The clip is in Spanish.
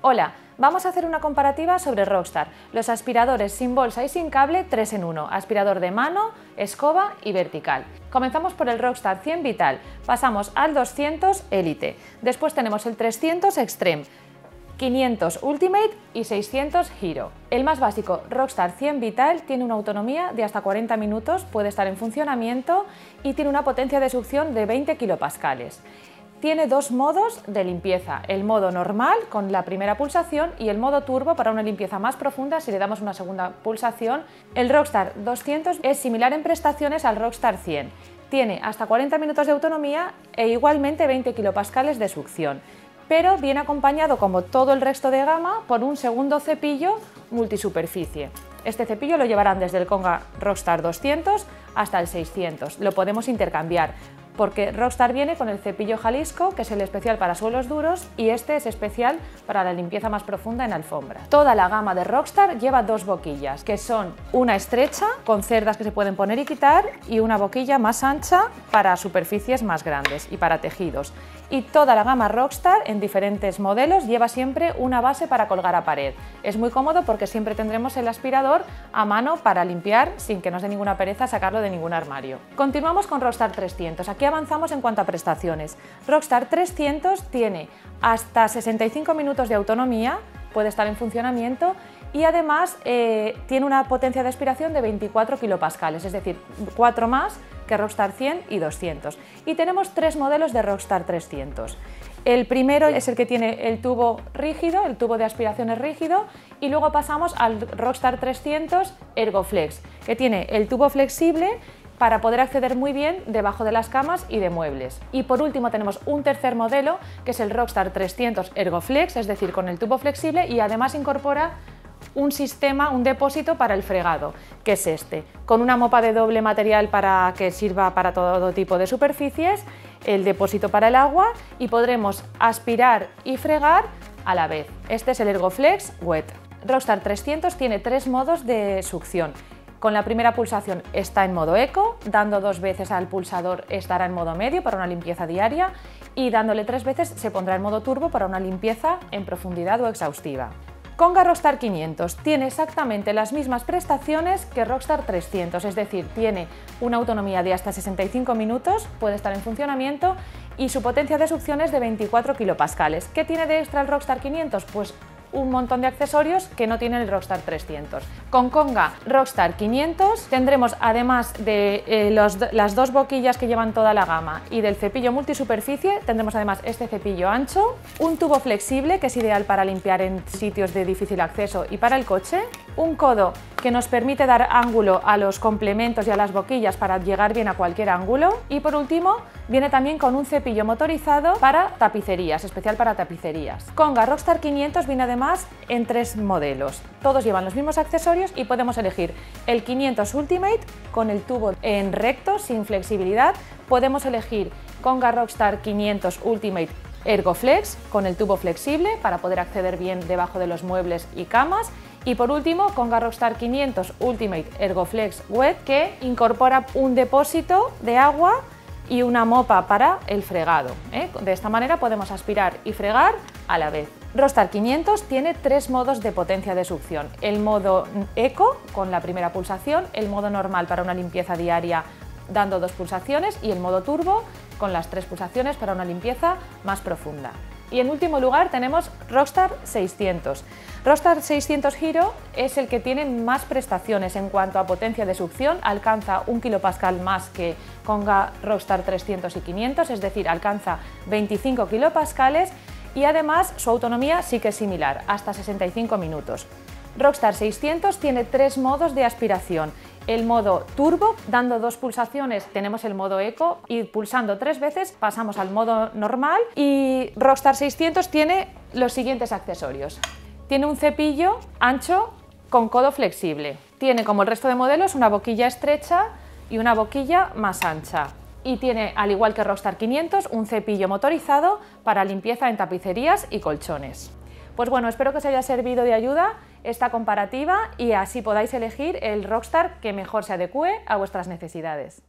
Hola, vamos a hacer una comparativa sobre Rockstar, los aspiradores sin bolsa y sin cable 3 en 1, aspirador de mano, escoba y vertical. Comenzamos por el Rockstar 100 Vital, pasamos al 200 Elite, después tenemos el 300 Extreme, 500 Ultimate y 600 Hero. El más básico, Rockstar 100 Vital, tiene una autonomía de hasta 40 minutos, puede estar en funcionamiento y tiene una potencia de succión de 20 kilopascales. Tiene dos modos de limpieza, el modo normal con la primera pulsación y el modo turbo para una limpieza más profunda si le damos una segunda pulsación. El Rockstar 200 es similar en prestaciones al Rockstar 100. Tiene hasta 40 minutos de autonomía e igualmente 20 kilopascales de succión, pero viene acompañado como todo el resto de gama por un segundo cepillo multisuperficie. Este cepillo lo llevarán desde el Conga Rockstar 200 hasta el 600. Lo podemos intercambiar porque Rockstar viene con el cepillo Jalisco, que es el especial para suelos duros, y este es especial para la limpieza más profunda en alfombra. Toda la gama de Rockstar lleva dos boquillas, que son una estrecha, con cerdas que se pueden poner y quitar, y una boquilla más ancha para superficies más grandes y para tejidos. Y toda la gama Rockstar en diferentes modelos lleva siempre una base para colgar a pared. Es muy cómodo porque siempre tendremos el aspirador a mano para limpiar sin que nos dé ninguna pereza sacarlo de ningún armario. Continuamos con Rockstar 300. Aquí avanzamos en cuanto a prestaciones. Rockstar 300 tiene hasta 65 minutos de autonomía, puede estar en funcionamiento y además eh, tiene una potencia de aspiración de 24 kilopascales, es decir, 4 más que Rockstar 100 y 200. Y tenemos tres modelos de Rockstar 300. El primero es el que tiene el tubo rígido, el tubo de aspiración es rígido, y luego pasamos al Rockstar 300 ErgoFlex, que tiene el tubo flexible para poder acceder muy bien debajo de las camas y de muebles. Y por último tenemos un tercer modelo que es el Rockstar 300 ErgoFlex, es decir, con el tubo flexible y además incorpora un sistema, un depósito para el fregado, que es este, con una mopa de doble material para que sirva para todo tipo de superficies, el depósito para el agua y podremos aspirar y fregar a la vez. Este es el ErgoFlex Wet. Rockstar 300 tiene tres modos de succión. Con la primera pulsación está en modo eco, dando dos veces al pulsador estará en modo medio para una limpieza diaria y dándole tres veces se pondrá en modo turbo para una limpieza en profundidad o exhaustiva. Conga Rockstar 500 tiene exactamente las mismas prestaciones que Rockstar 300, es decir, tiene una autonomía de hasta 65 minutos, puede estar en funcionamiento y su potencia de succión es de 24 kilopascales. ¿Qué tiene de extra el Rockstar 500? Pues un montón de accesorios que no tiene el Rockstar 300. Con Conga Rockstar 500 tendremos además de eh, las dos boquillas que llevan toda la gama y del cepillo multisuperficie, tendremos además este cepillo ancho, un tubo flexible que es ideal para limpiar en sitios de difícil acceso y para el coche, un codo que nos permite dar ángulo a los complementos y a las boquillas para llegar bien a cualquier ángulo. Y por último viene también con un cepillo motorizado para tapicerías, especial para tapicerías. Conga Rockstar 500 viene además en tres modelos, todos llevan los mismos accesorios y podemos elegir el 500 Ultimate con el tubo en recto sin flexibilidad, podemos elegir Conga Rockstar 500 Ultimate ErgoFlex con el tubo flexible para poder acceder bien debajo de los muebles y camas y por último, con Rockstar 500 Ultimate ErgoFlex Wet, que incorpora un depósito de agua y una mopa para el fregado. ¿eh? De esta manera podemos aspirar y fregar a la vez. Rockstar 500 tiene tres modos de potencia de succión. El modo eco, con la primera pulsación, el modo normal para una limpieza diaria dando dos pulsaciones y el modo turbo, con las tres pulsaciones para una limpieza más profunda. Y en último lugar tenemos Rockstar 600. Rockstar 600 Hero es el que tiene más prestaciones en cuanto a potencia de succión, alcanza un kilopascal más que Conga Rockstar 300 y 500, es decir, alcanza 25 kilopascales y además su autonomía sí que es similar, hasta 65 minutos. Rockstar 600 tiene tres modos de aspiración el modo turbo, dando dos pulsaciones tenemos el modo eco y pulsando tres veces pasamos al modo normal y Rockstar 600 tiene los siguientes accesorios. Tiene un cepillo ancho con codo flexible. Tiene como el resto de modelos una boquilla estrecha y una boquilla más ancha. Y tiene, al igual que Rockstar 500, un cepillo motorizado para limpieza en tapicerías y colchones. Pues bueno, espero que os haya servido de ayuda esta comparativa y así podáis elegir el Rockstar que mejor se adecue a vuestras necesidades.